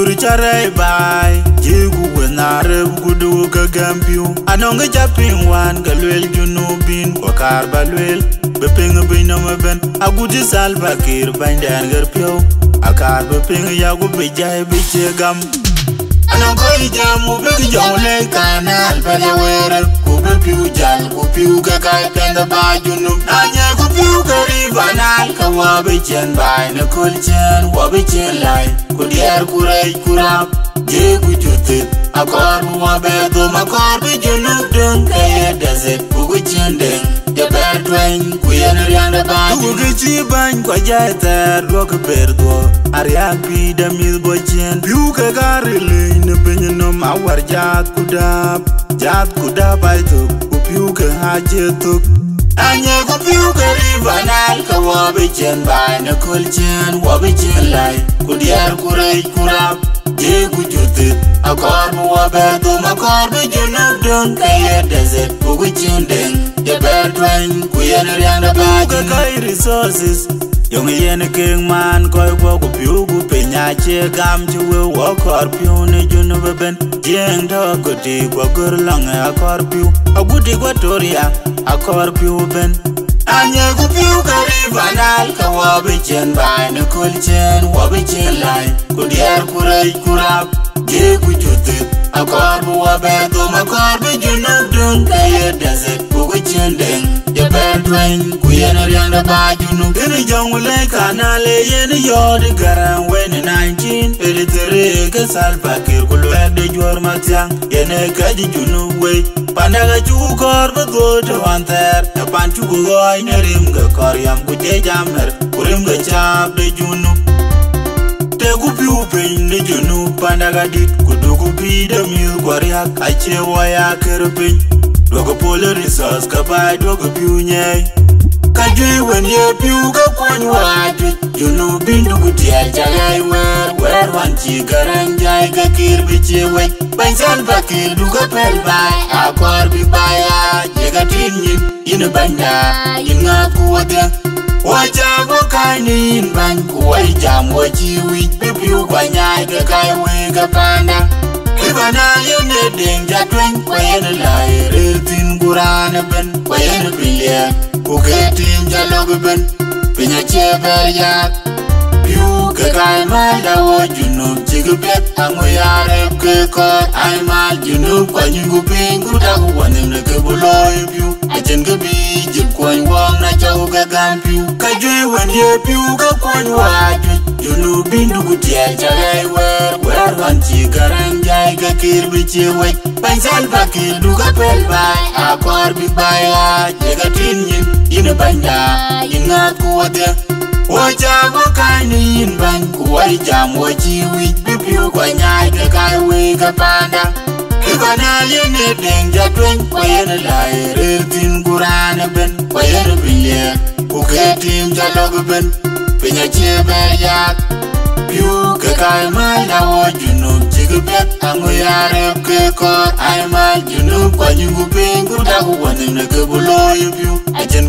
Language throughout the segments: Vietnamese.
jur chare bai. Jigu wenare gudu ga gambiu. Anong japin wan ga lwel junubin ko kar ba lwel be ping bin no ben. Agudi sal ba kir dan gar pio akar be ping ya gu be jai be chegam anong ko jamu be jole kanal bale were ku be piu jal ku piu ga kai penda ba junub anya wabicen bai na kulcen wabicen lai kudiyar kurai kurab je gujutit akor wabedo makor bijuluk dun kaya dazit bugucen deng jaber tweng kuyen rianda bai tugugici bany kwa jaiter dwok ber dwo ariak pi damis bochen piuke gariliny ne pinyinom awar jat kudab jat kudab aituk upiuke hajetuk ku Anye ku piu ke rivanal ka wa be chen bai na kul chen wa be chen lai. Ku diar ku rei ku rap je ku jutit akor mu wa be do makor be junub dun kaya desert ku gu chen den ya ber tweng, ku yen riang da ba ku kai resources. Yung yen king man, koi wo ku piu ku pinya che, gam chu we wo kor piu ni junu beben jeng do ku ti kwa gur lang e, a kor piu. A gu ti toria akorbiubin anye gubiu karibanal ka wobijen baini kuljen wobijen lai kudier kurej kurab gi kujutit akorbu wabedhum akorbi junub dun kaye deset kugujen deng jeber dweny kuyene riangda ba junub ini jongule kanale yeni yodi garan weni 19 peditiri ke salpakir kulwede juor matiang yene kaji junub wei bandaga cukor ba dhot wan ther tapan cukugoi ne rimga kor yam ku je jamer ku rimga cap de junu te ku piu piny de junu bandaga dit ku duku pi de mil kwariak ace waya ker piny duoko pole risas kabai duoko piu nyei ka jui wen ye piu ka kuony wajwe Junu bindu kutiel chagai wer Wer wan chi jai ka kir bichi wech Bany san pa kir pel bai akwar à bi baya Jega tin yin Yin banda Yin nga kuwada Wacha go kaini yin bany Kuwai jam wachi wich Bi piu kwa nyai ka kai we ka panda Ibana yone ding jatwen Kwayen lai Rirtin gurana ben Kwayen bilia Kuketim jalogu ben Pinya cheber yak Piu ke kai mal da wo junub Chigu pet angu yarep ke kot Ai mal junub kwa nyungu pingu Taku wanim na ke buloy piu Achen ke bi jip kwany wong na chau ke gam piu Kajwe wenye piu ke kwany wajwe Junub bindu kutiel chagai wer Wer wan chi garang jai ke kir bichi wech Bany salva kir du ka pel bai. Kor bi baya Jega tin yin. Yin banda Yin ngat kuwate. Wacha go kaini yin bany Kuwai jam wi. Bi Bipiu kwa nyai ga kai we ka panda Kibana yin e deng jatweng Kwa yin lai rirtin gurane ben. Kwa yin bilie Kuketim jalog e ben. Pinya cheber yak Piu ke kai mal da wo junub Chigu bet angu yare ke kot ai mal junub kwa nyungu pingu dagu wanim na kebulo yubiu ajen Achen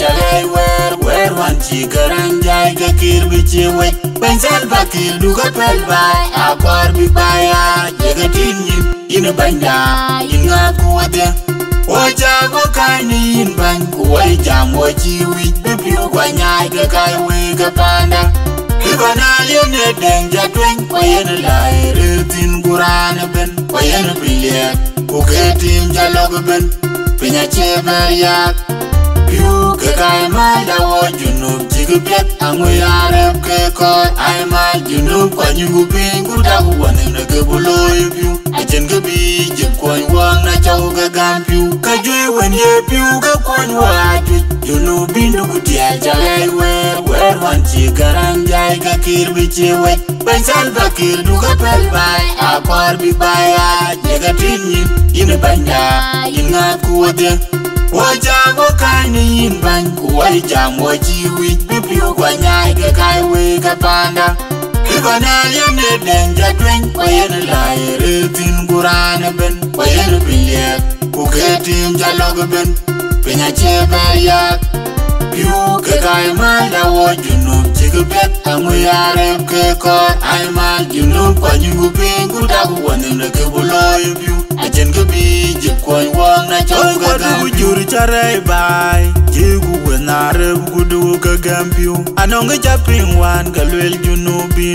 chagai wer Wer wan chi garang jai ga kir bi bichi wech Bany salva kir du ga pel bai Akor bi baya Jega tin yin Yin banda Yin nga o Wacha go kaini yin bany Kuwai jam wachi wich Bipiu kwa nyai ka kai we ka panda Ibana yin e twen jatweng Kwa yin lai rirtin gurane ben Kwa yin bilie Kuketim jalog ben Pinya cheber yak biu ke kai mal da wo junub jigu pet angu yarem ke kor ai mal junub kwa nyungu pingu da ku wanem na ke buloi biu ajen ke bi je kwany wang na chau ke gam piu ka jwe wen ye piu ke kwany wa ju junub bindu ku tiel jalei wer wer wan chi garang jai ka kir bi chi wek Baisal bakir duka pel bai Akwar bi baya Jaga tinyin Ina banya Ingat kuwate kuwade Wajago kani yin ban kuwai jam waji wi bibiu kwa nyai ke kai we ka panda Ibana yene denja twen kwayen la eretin gurana ben. Wayen bilie kuketim jalog ben. Penya chebe yak Piu ke kai ma da wo junub. Chig bet amu yare ke kor. Ai ma junub, kwa nyugu pingu ku wanin na ke buloy piu ajen ke bi jip kwa wang na chok ka Dugu juri charai bai. Jigu wenare gudu ka gampiu Anong japing wan galwel junubin